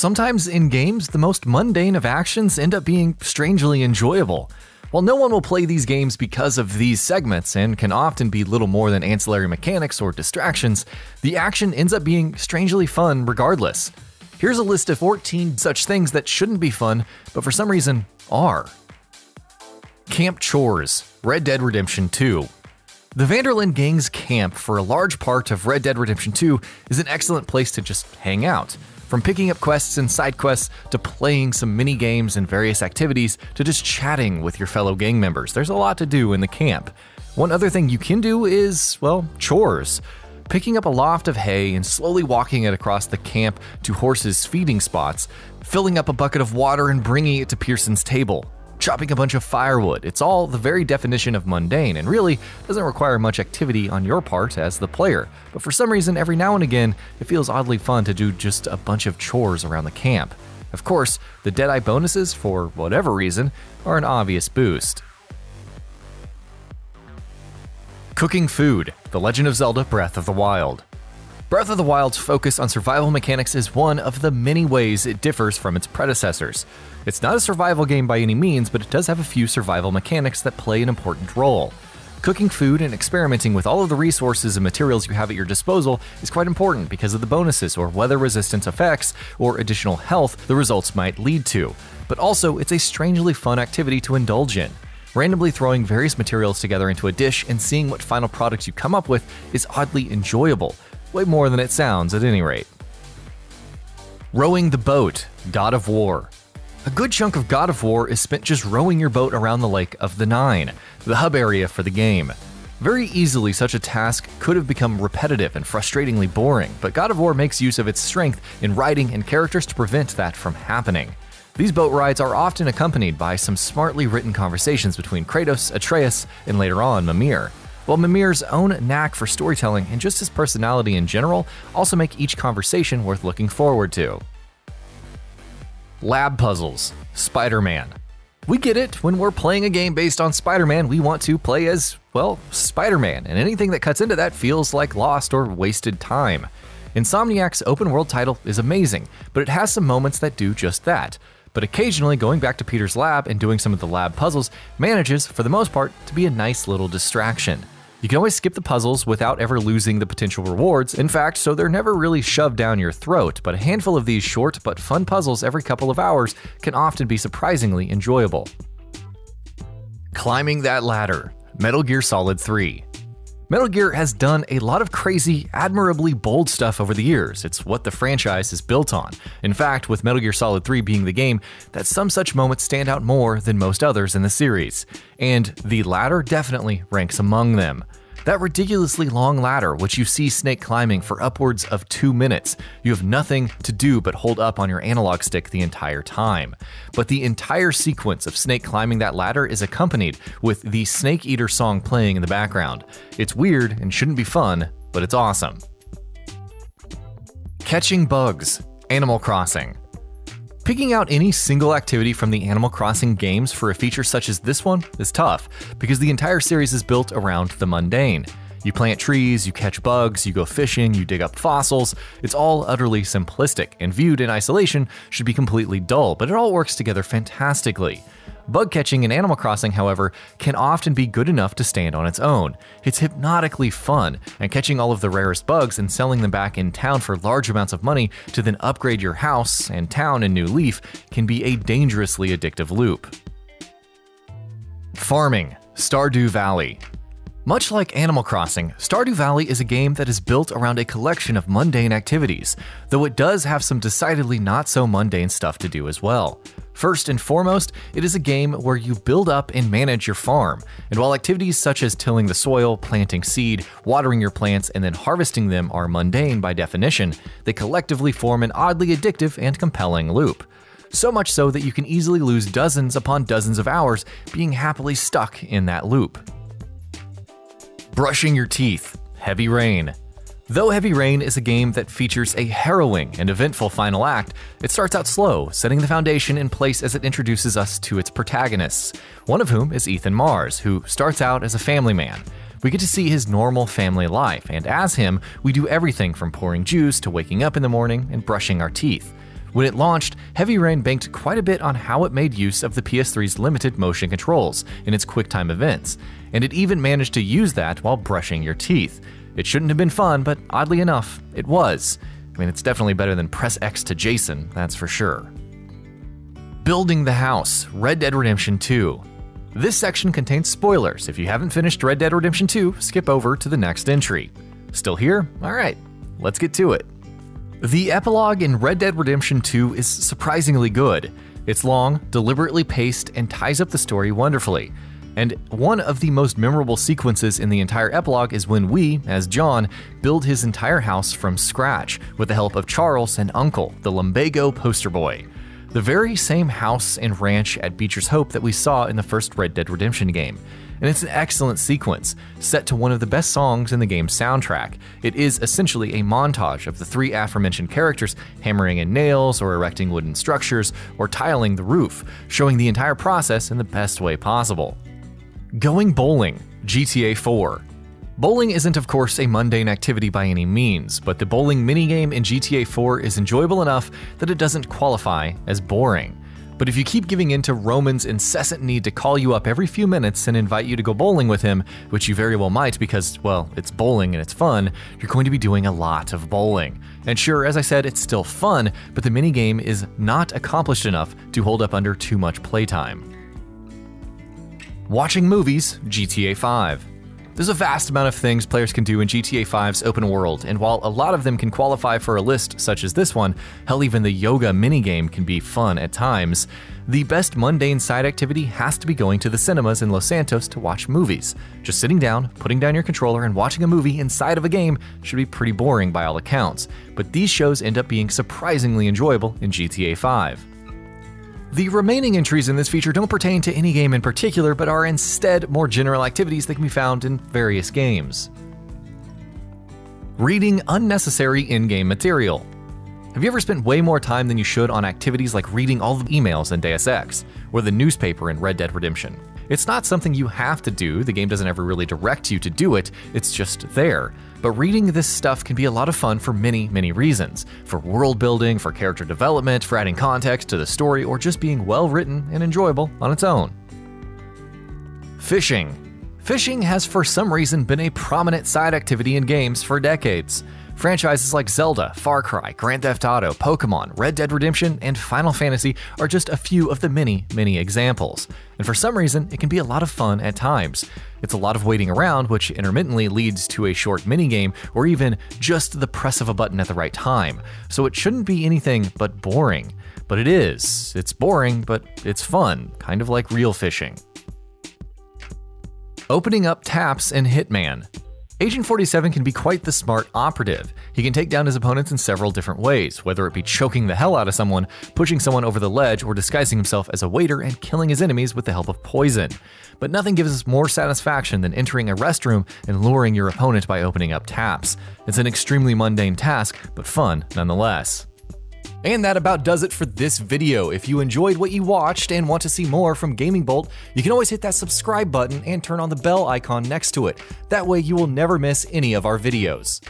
Sometimes in games, the most mundane of actions end up being strangely enjoyable. While no one will play these games because of these segments and can often be little more than ancillary mechanics or distractions, the action ends up being strangely fun regardless. Here's a list of 14 such things that shouldn't be fun, but for some reason are. Camp Chores, Red Dead Redemption 2. The Van der Linde Gang's camp for a large part of Red Dead Redemption 2 is an excellent place to just hang out. From picking up quests and side quests to playing some mini games and various activities to just chatting with your fellow gang members, there's a lot to do in the camp. One other thing you can do is, well, chores. Picking up a loft of hay and slowly walking it across the camp to horses' feeding spots, filling up a bucket of water and bringing it to Pearson's table, chopping a bunch of firewood. It's all the very definition of mundane and really doesn't require much activity on your part as the player. But for some reason, every now and again, it feels oddly fun to do just a bunch of chores around the camp. Of course, the Deadeye bonuses, for whatever reason, are an obvious boost. Cooking Food The Legend of Zelda Breath of the Wild. Breath of the Wild's focus on survival mechanics is one of the many ways it differs from its predecessors. It's not a survival game by any means, but it does have a few survival mechanics that play an important role. Cooking food and experimenting with all of the resources and materials you have at your disposal is quite important because of the bonuses or weather resistance effects or additional health the results might lead to. But also, it's a strangely fun activity to indulge in. Randomly throwing various materials together into a dish and seeing what final products you come up with is oddly enjoyable, Way more than it sounds, at any rate. Rowing the Boat, God of War. A good chunk of God of War is spent just rowing your boat around the Lake of the Nine, the hub area for the game. Very easily, such a task could have become repetitive and frustratingly boring, but God of War makes use of its strength in writing and characters to prevent that from happening. These boat rides are often accompanied by some smartly written conversations between Kratos, Atreus, and later on Mimir. While Mimir's own knack for storytelling and just his personality in general also make each conversation worth looking forward to. Lab Puzzles Spider Man. We get it, when we're playing a game based on Spider Man, we want to play as, well, Spider Man, and anything that cuts into that feels like lost or wasted time. Insomniac's open world title is amazing, but it has some moments that do just that. But occasionally, going back to Peter's lab and doing some of the lab puzzles manages, for the most part, to be a nice little distraction. You can always skip the puzzles without ever losing the potential rewards, in fact, so they're never really shoved down your throat, but a handful of these short but fun puzzles every couple of hours can often be surprisingly enjoyable. Climbing That Ladder. Metal Gear Solid 3 Metal Gear has done a lot of crazy, admirably bold stuff over the years. It's what the franchise is built on. In fact, with Metal Gear Solid 3 being the game, that some such moments stand out more than most others in the series. And the ladder definitely ranks among them. That ridiculously long ladder, which you see Snake climbing for upwards of two minutes, you have nothing to do but hold up on your analog stick the entire time. But the entire sequence of Snake climbing that ladder is accompanied with the Snake Eater song playing in the background. It's weird and shouldn't be fun, but it's awesome. Catching Bugs Animal Crossing. Picking out any single activity from the Animal Crossing games for a feature such as this one is tough, because the entire series is built around the mundane. You plant trees, you catch bugs, you go fishing, you dig up fossils. It's all utterly simplistic, and viewed in isolation should be completely dull, but it all works together fantastically. Bug catching in Animal Crossing, however, can often be good enough to stand on its own. It's hypnotically fun, and catching all of the rarest bugs and selling them back in town for large amounts of money to then upgrade your house and town in New Leaf can be a dangerously addictive loop. Farming Stardew Valley much like Animal Crossing, Stardew Valley is a game that is built around a collection of mundane activities, though it does have some decidedly not so mundane stuff to do as well. First and foremost, it is a game where you build up and manage your farm, and while activities such as tilling the soil, planting seed, watering your plants, and then harvesting them are mundane by definition, they collectively form an oddly addictive and compelling loop. So much so that you can easily lose dozens upon dozens of hours being happily stuck in that loop. Brushing Your Teeth Heavy Rain. Though Heavy Rain is a game that features a harrowing and eventful final act, it starts out slow, setting the foundation in place as it introduces us to its protagonists, one of whom is Ethan Mars, who starts out as a family man. We get to see his normal family life, and as him, we do everything from pouring juice to waking up in the morning and brushing our teeth. When it launched, Heavy Rain banked quite a bit on how it made use of the PS3's limited motion controls in its QuickTime events, and it even managed to use that while brushing your teeth. It shouldn't have been fun, but oddly enough, it was. I mean, it's definitely better than press X to Jason, that's for sure. Building the House Red Dead Redemption 2. This section contains spoilers. If you haven't finished Red Dead Redemption 2, skip over to the next entry. Still here? Alright, let's get to it. The epilogue in Red Dead Redemption 2 is surprisingly good. It's long, deliberately paced, and ties up the story wonderfully. And one of the most memorable sequences in the entire epilogue is when we, as John, build his entire house from scratch with the help of Charles and Uncle, the lumbago poster boy. The very same house and ranch at Beecher's Hope that we saw in the first Red Dead Redemption game and it's an excellent sequence, set to one of the best songs in the game's soundtrack. It is essentially a montage of the three aforementioned characters hammering in nails or erecting wooden structures or tiling the roof, showing the entire process in the best way possible. Going bowling, GTA 4. Bowling isn't, of course, a mundane activity by any means, but the bowling minigame in GTA 4 is enjoyable enough that it doesn't qualify as boring. But if you keep giving in to Roman's incessant need to call you up every few minutes and invite you to go bowling with him, which you very well might because, well, it's bowling and it's fun, you're going to be doing a lot of bowling. And sure, as I said, it's still fun, but the minigame is not accomplished enough to hold up under too much playtime. Watching movies, GTA 5. There's a vast amount of things players can do in GTA 5's open world, and while a lot of them can qualify for a list such as this one, hell, even the yoga minigame can be fun at times, the best mundane side activity has to be going to the cinemas in Los Santos to watch movies. Just sitting down, putting down your controller, and watching a movie inside of a game should be pretty boring by all accounts, but these shows end up being surprisingly enjoyable in GTA 5. The remaining entries in this feature don't pertain to any game in particular, but are instead more general activities that can be found in various games. Reading unnecessary in-game material. Have you ever spent way more time than you should on activities like reading all the emails in Deus Ex, or the newspaper in Red Dead Redemption? It's not something you have to do, the game doesn't ever really direct you to do it, it's just there. But reading this stuff can be a lot of fun for many, many reasons for world building, for character development, for adding context to the story, or just being well written and enjoyable on its own. Fishing. Fishing has for some reason been a prominent side activity in games for decades. Franchises like Zelda, Far Cry, Grand Theft Auto, Pokemon, Red Dead Redemption, and Final Fantasy are just a few of the many, many examples. And for some reason, it can be a lot of fun at times. It's a lot of waiting around, which intermittently leads to a short minigame or even just the press of a button at the right time. So it shouldn't be anything but boring. But it is. It's boring, but it's fun, kind of like real fishing. Opening up taps in Hitman. Agent 47 can be quite the smart operative. He can take down his opponents in several different ways, whether it be choking the hell out of someone, pushing someone over the ledge, or disguising himself as a waiter and killing his enemies with the help of poison. But nothing gives us more satisfaction than entering a restroom and luring your opponent by opening up taps. It's an extremely mundane task, but fun nonetheless. And that about does it for this video. If you enjoyed what you watched and want to see more from Gaming Bolt, you can always hit that subscribe button and turn on the bell icon next to it. That way you will never miss any of our videos.